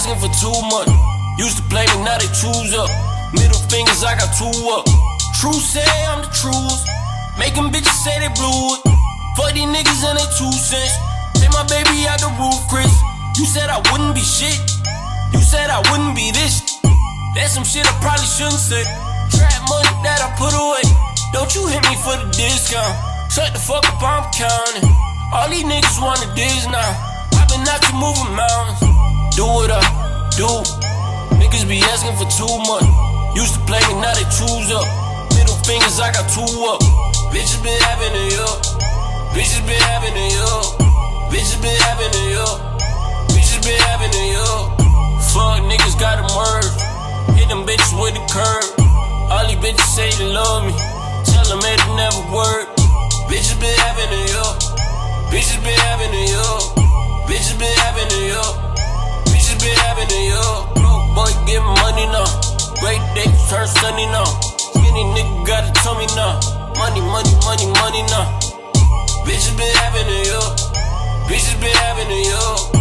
asking for too much. Used to play me, now they choose up. Middle fingers, I got two up. True say I'm the truest. Making bitches say they blew it. Fuck these niggas and they two cents. Take my baby out the roof, Chris. You said I wouldn't be shit. You said I wouldn't be this. That's some shit I probably shouldn't say. Trap money that I put away. Don't you hit me for the discount. Shut the fuck up, I'm counting. All these niggas wanna diss now. Been out to moving. Do what I do. Niggas be asking for too much. Used to play me, now they choose up. Middle fingers, I got two up. Bitches been having it up. Bitches been having it up. Bitches been having it up. Bitches been having it up. Fuck niggas got a merge. Hit them bitches with the curb. All these bitches say they love me. Tell them it never work. Nigga got a tummy now. Money, money, money, money now. Bitches been having it up. Bitches been having it up.